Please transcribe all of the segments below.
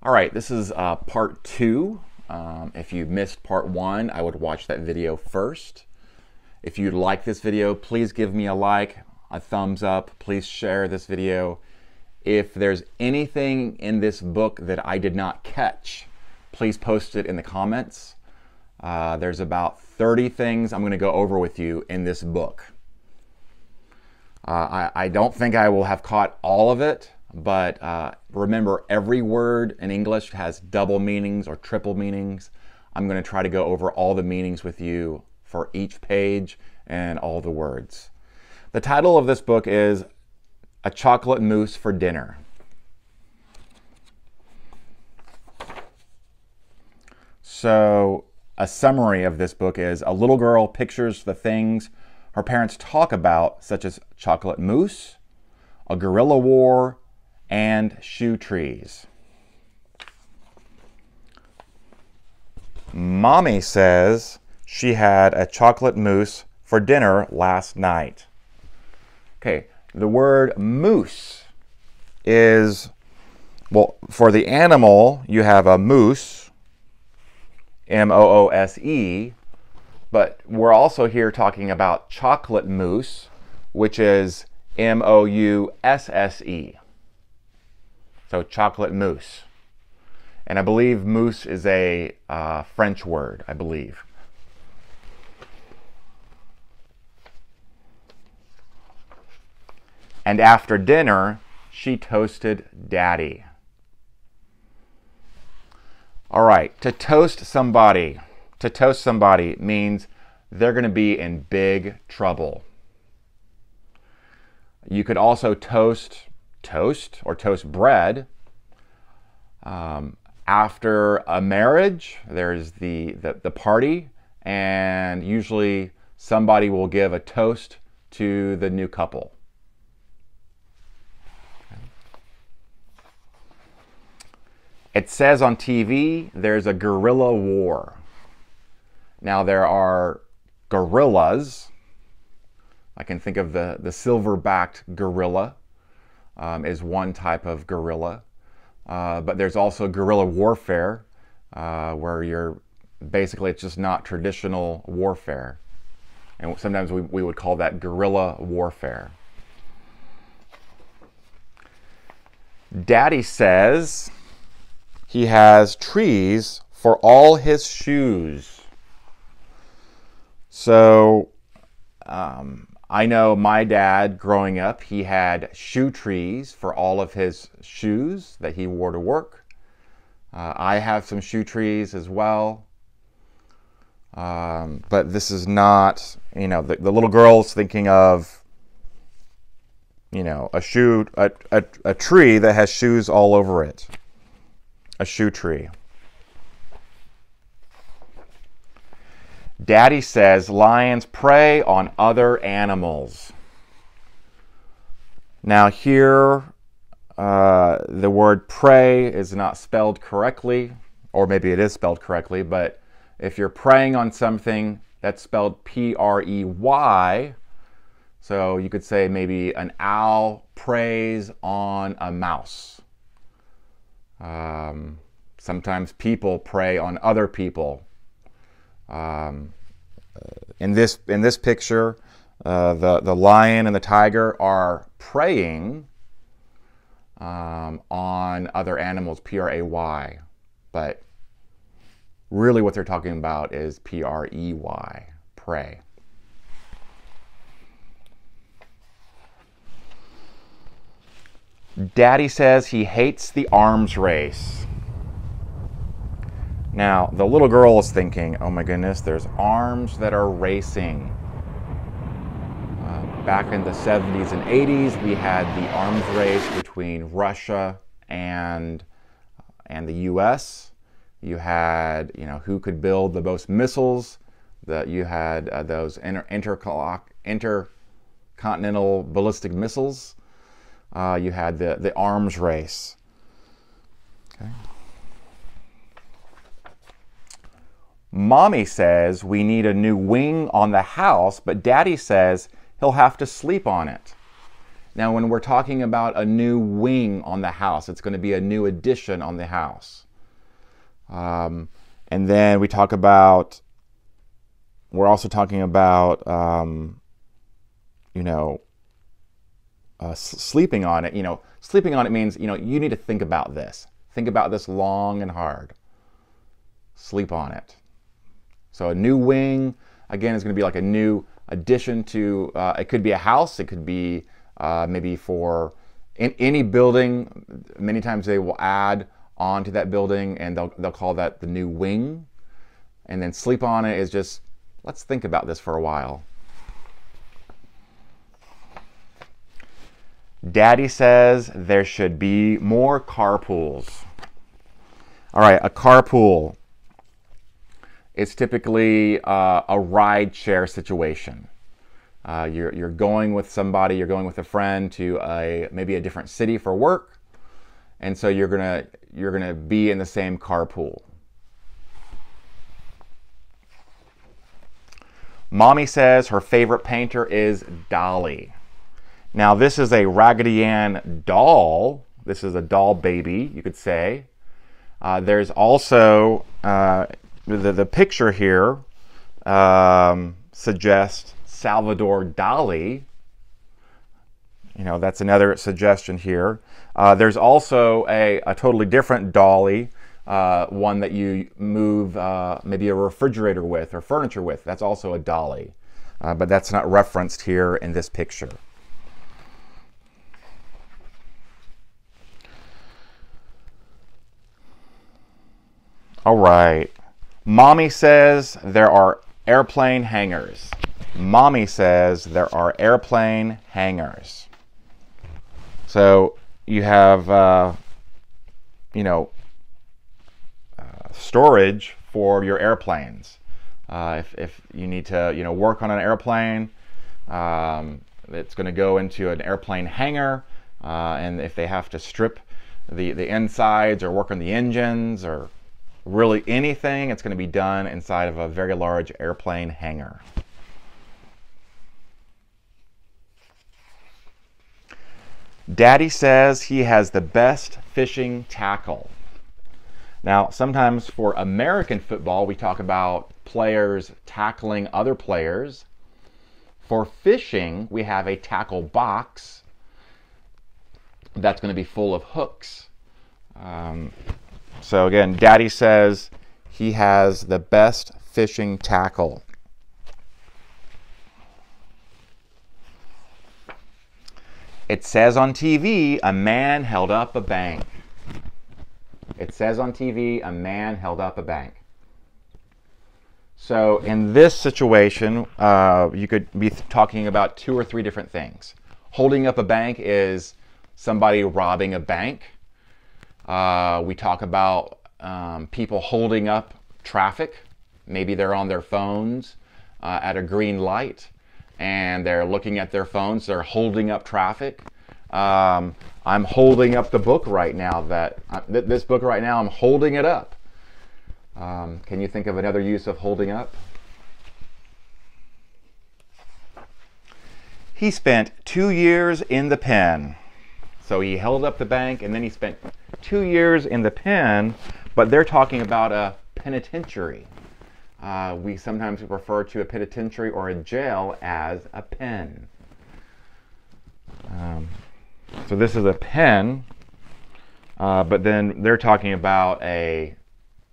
All right, this is uh, part two. Um, if you missed part one, I would watch that video first. If you like this video, please give me a like, a thumbs up. Please share this video. If there's anything in this book that I did not catch, please post it in the comments. Uh, there's about 30 things I'm going to go over with you in this book. Uh, I, I, don't think I will have caught all of it, but uh, remember, every word in English has double meanings or triple meanings. I'm going to try to go over all the meanings with you for each page and all the words. The title of this book is A Chocolate Moose for Dinner. So, a summary of this book is a little girl pictures the things her parents talk about, such as chocolate mousse, a guerrilla war, and shoe trees. Mommy says she had a chocolate mousse for dinner last night. Okay, the word moose is, well, for the animal, you have a moose, M O O S E, but we're also here talking about chocolate mousse, which is M O U S S E. So chocolate mousse. And I believe mousse is a uh, French word, I believe. And after dinner, she toasted daddy. All right, to toast somebody, to toast somebody means they're going to be in big trouble. You could also toast toast or toast bread. Um, after a marriage, there's the, the, the party, and usually somebody will give a toast to the new couple. It says on TV there's a guerrilla war. Now there are gorillas. I can think of the, the silver-backed gorilla um, is one type of guerrilla. Uh, but there's also guerrilla warfare, uh, where you're basically it's just not traditional warfare. And sometimes we, we would call that guerrilla warfare. Daddy says he has trees for all his shoes. So um, I know my dad growing up, he had shoe trees for all of his shoes that he wore to work. Uh, I have some shoe trees as well. Um, but this is not, you know, the, the little girl's thinking of, you know, a shoe, a, a, a tree that has shoes all over it a shoe tree. Daddy says lions prey on other animals. Now, here, uh, the word prey is not spelled correctly, or maybe it is spelled correctly, but if you're preying on something, that's spelled P R E Y. So you could say maybe an owl preys on a mouse. Um, sometimes people prey on other people. Um, in this in this picture, uh, the the lion and the tiger are preying um, on other animals. P R A Y, but really what they're talking about is P R E Y, prey. Daddy says he hates the arms race. Now, the little girl is thinking, oh my goodness, there's arms that are racing. Uh, back in the 70s and 80s, we had the arms race between Russia and, and the US. You had, you know, who could build the most missiles. That you had uh, those inter- intercontinental ballistic missiles uh, you had the, the arms race. Okay. Mommy says we need a new wing on the house, but Daddy says he'll have to sleep on it. Now, when we're talking about a new wing on the house, it's going to be a new addition on the house. Um, and then we talk about, we're also talking about, um, you know, uh, sleeping on it. You know, sleeping on it means, you know, you need to think about this. Think about this long and hard. Sleep on it. So a new wing, again, is going to be like a new addition to, uh, it could be a house, it could be uh, maybe for in, any building. Many times they will add onto that building and they'll, they'll call that the new wing. And then sleep on it is just, let's think about this for a while. Daddy says there should be more carpools. All right, a carpool is typically uh, a ride share situation. Uh, you're, you're going with somebody, you're going with a friend to a, maybe a different city for work, and so you're gonna you're gonna be in the same carpool. Mommy says her favorite painter is Dolly. Now this is a Raggedy Ann doll. This is a doll baby, you could say. Uh, there's also uh, the the picture here um, suggests Salvador Dali. You know, that's another suggestion here. Uh, there's also a, a, totally different dolly, uh, one that you move uh, maybe a refrigerator with or furniture with. That's also a dolly, uh, but that's not referenced here in this picture. All right. Mommy says there are airplane hangars. Mommy says there are airplane hangars. So you have, uh, you know, uh, storage for your airplanes. Uh, if, if you need to, you know, work on an airplane, um, it's going to go into an airplane hangar. Uh, and if they have to strip the, the insides or work on the engines or really anything, it's going to be done inside of a very large airplane hangar. Daddy says he has the best fishing tackle. Now, sometimes for American football, we talk about players tackling other players. For fishing, we have a tackle box that's going to be full of hooks. Um, so, again, Daddy says he has the best fishing tackle. It says on TV, a man held up a bank. It says on TV, a man held up a bank. So in this situation, uh, you could be talking about two or three different things. Holding up a bank is somebody robbing a bank. Uh, we talk about um, people holding up traffic. Maybe they're on their phones uh, at a green light and they're looking at their phones, they're holding up traffic. Um, I'm holding up the book right now. That uh, th this book right now, I'm holding it up. Um, can you think of another use of holding up? He spent two years in the pen. So he held up the bank and then he spent two years in the pen, but they're talking about a penitentiary. Uh, we sometimes refer to a penitentiary or a jail as a pen. Um, so this is a pen, uh, but then they're talking about a,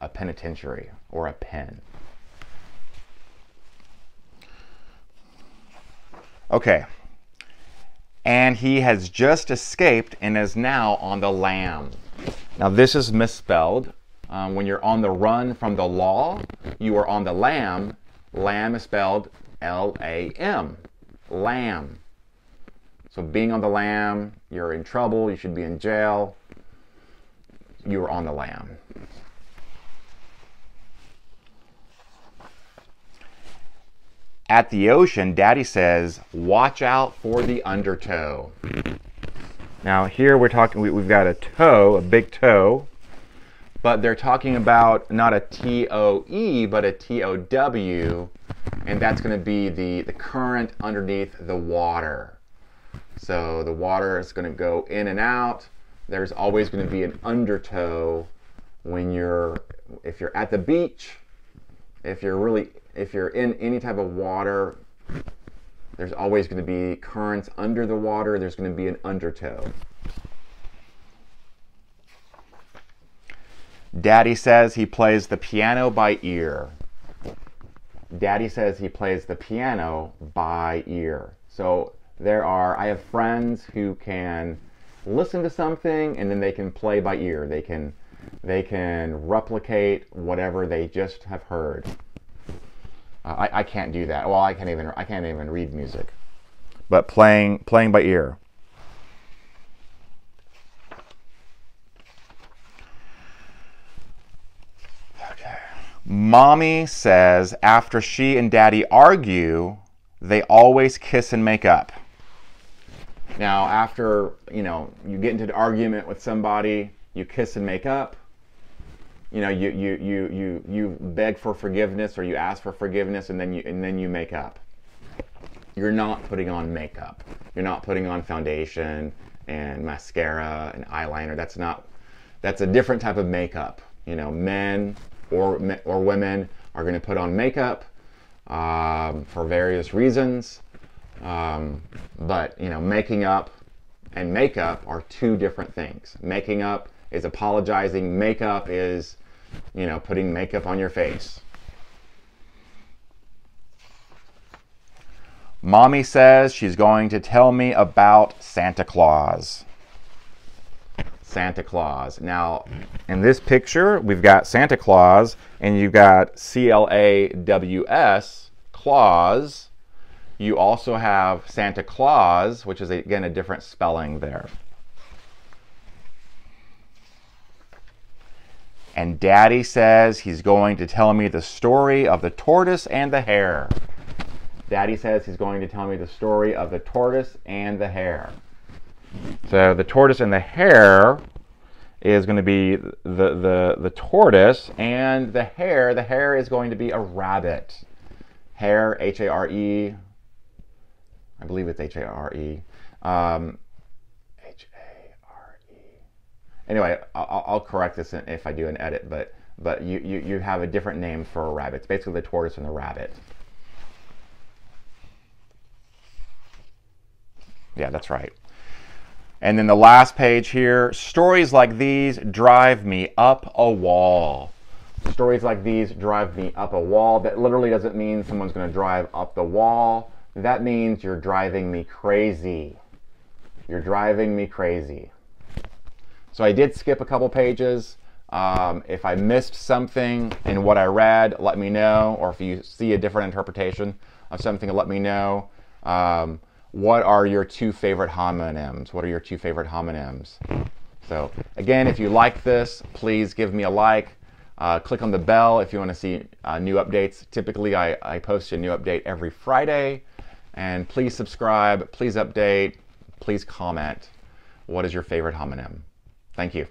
a penitentiary or a pen. Okay. And he has just escaped and is now on the lam. Now this is misspelled. Um, when you're on the run from the law, you are on the lam. Lam is spelled L-A-M. Lamb. So being on the lam, you're in trouble, you should be in jail. You are on the lam. At the ocean, Daddy says, watch out for the undertow. Now here we're talking, we, have got a toe, a big toe, but they're talking about not a T-O-E, but a T-O-W, and that's going to be the, the current underneath the water. So the water is going to go in and out. There's always going to be an undertow when you're, if you're at the beach, if you're really, if you're in any type of water, there's always going to be currents under the water. There's going to be an undertow. Daddy says he plays the piano by ear. Daddy says he plays the piano by ear. So there are, I have friends who can listen to something and then they can play by ear. They can, they can replicate whatever they just have heard. Uh, I, I can't do that. Well, I can't even, I can't even read music. But playing, playing by ear. Okay. Mommy says after she and daddy argue, they always kiss and make up. Now, after, you know, you get into an argument with somebody, you kiss and make up. You know, you, you, you, you, you beg for forgiveness or you ask for forgiveness and then you, and then you make up. You're not putting on makeup. You're not putting on foundation and mascara and eyeliner. That's not, that's a different type of makeup. You know, men or, or women are going to put on makeup um, for various reasons. Um, but, you know, making up and makeup are two different things. Making up is apologizing. Makeup is, you know, putting makeup on your face. Mommy says she's going to tell me about Santa Claus. Santa Claus. Now, in this picture, we've got Santa Claus, and you've got C-L-A-W-S, claws. You also have Santa Claus, which is, again, a different spelling there. And Daddy says he's going to tell me the story of the tortoise and the hare. Daddy says he's going to tell me the story of the tortoise and the hare. So the tortoise and the hare is going to be the, the, the tortoise, and the hare, the hare is going to be a rabbit. Hare, H-A-R-E, I believe it's H-A-R-E. Um, H-A-R-E. Anyway, I'll, I'll, correct this if I do an edit, but, but you, you, you have a different name for a rabbit. It's basically the tortoise and the rabbit. Yeah, that's right. And then the last page here, stories like these drive me up a wall. Stories like these drive me up a wall. That literally doesn't mean someone's going to drive up the wall. That means you're driving me crazy. You're driving me crazy. So I did skip a couple pages. Um, if I missed something in what I read, let me know. Or if you see a different interpretation of something, let me know. Um, what are your two favorite homonyms? What are your two favorite homonyms? So again, if you like this, please give me a like. Uh, click on the bell if you want to see uh, new updates. Typically, I, I post a new update every Friday. And please subscribe, please update, please comment. What is your favorite homonym? Thank you.